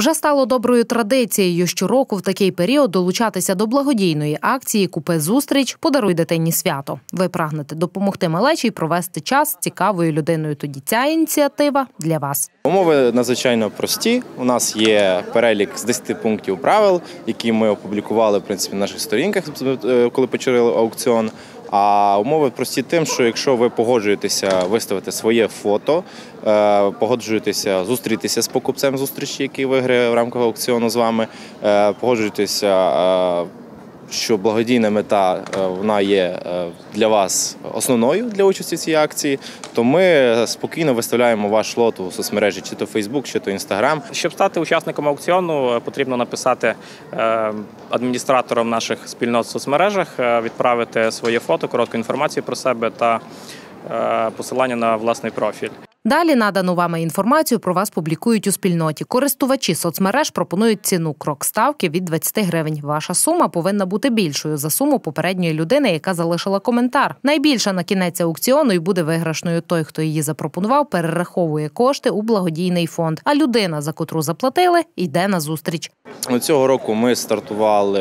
Вже стало доброю традицією щороку в такий період долучатися до благодійної акції Купи зустріч Подаруй дитині свято. Ви прагнете допомогти малечі й провести час з цікавою людиною. Тоді ця ініціатива для вас. Умови надзвичайно прості. У нас є перелік з 10 пунктів правил, які ми опублікували в принципі на наших сторінках, е, коли почали аукціон. А умови прості тим, що якщо ви погоджуєтеся виставити своє фото, е, погоджуєтеся зустрітися з покупцем зустрічі, який виграє в рамках аукціону з вами, е, погоджуєтеся що благодійна мета е, вона є е, для вас основною для участі в цій акції, то ми спокійно виставляємо ваш лот у соцмережі, чи то Фейсбук, чи то Інстаграм. Щоб стати учасником аукціону, е, потрібно написати адміністраторам наших спільнот в соцмережах, відправити своє фото, коротку інформацію про себе та посилання на власний профіль. Далі надану вами інформацію про вас публікують у спільноті. Користувачі соцмереж пропонують ціну крок ставки від 20 гривень. Ваша сума повинна бути більшою за суму попередньої людини, яка залишила коментар. Найбільша на кінець аукціону і буде виграшною. Той, хто її запропонував, перераховує кошти у благодійний фонд. А людина, за котру заплатили, йде на зустріч. Цього року ми стартували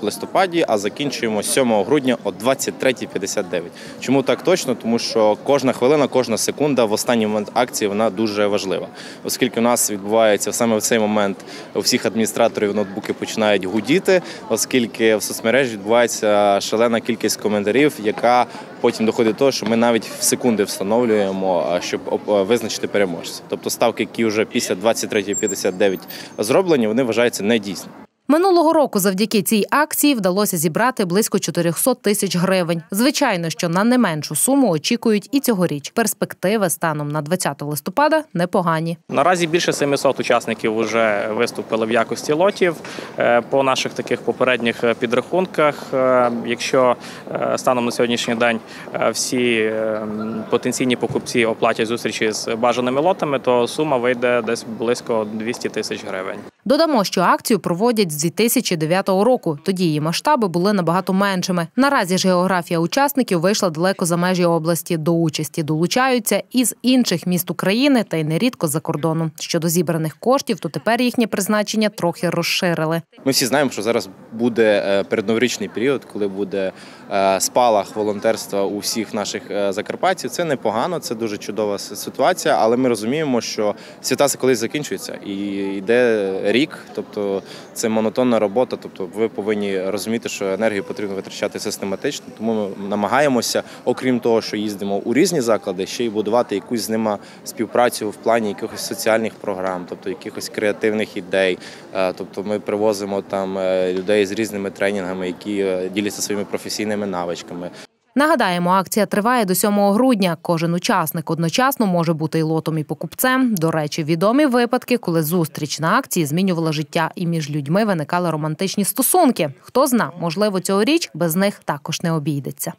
в листопаді, а закінчуємо 7 грудня о 23.59. Чому так точно? Тому що кожна хвилина, секунда секунда в останній момент акції вона дуже важлива, оскільки у нас відбувається саме в цей момент у всіх адміністраторів ноутбуки починають гудіти, оскільки в соцмережі відбувається шалена кількість коментарів, яка потім доходить до того, що ми навіть в секунди встановлюємо, щоб визначити переможця. Тобто ставки, які вже після 23.59 зроблені, вони вважаються недійсними. Минулого року завдяки цій акції вдалося зібрати близько 400 тисяч гривень. Звичайно, що на не меншу суму очікують і цьогоріч. Перспективи станом на 20 листопада непогані. Наразі більше 700 учасників вже виступили в якості лотів е, по наших таких попередніх е, підрахунках. Е, якщо станом на сьогоднішній день всі потенційні покупці оплатять зустрічі з бажаними лотами, то сума вийде десь близько 200 тисяч гривень. Додамо, що акцію проводять з 2009 року. Тоді її масштаби були набагато меншими. Наразі ж географія учасників вийшла далеко за межі області. До участі долучаються із інших міст України та й нерідко за кордоном. Щодо зібраних коштів, то тепер їхнє призначення трохи розширили. Ми всі знаємо, що зараз буде е, передноворічний період, коли буде е, спалах волонтерства у всіх наших е, закарпатців. Це непогано, це дуже чудова ситуація, але ми розуміємо, що свята колись закінчується і йде рік, тобто це монотонна робота. Тобто, ви повинні розуміти, що енергію потрібно витрачати систематично. Тому ми намагаємося, окрім того, що їздимо у різні заклади, ще й будувати якусь з ними співпрацю в плані якихось соціальних програм, тобто якихось креативних ідей. Тобто, ми привозимо там людей з різними тренінгами, які е, діляться своїми професійними навичками. Нагадаємо, акція триває до 7 грудня. Кожен учасник одночасно може бути і лотом і покупцем. До речі, відомі випадки, коли зустріч на акції змінювала життя, і між людьми виникали романтичні стосунки. Хто зна, можливо, цьогоріч без них також не обійдеться.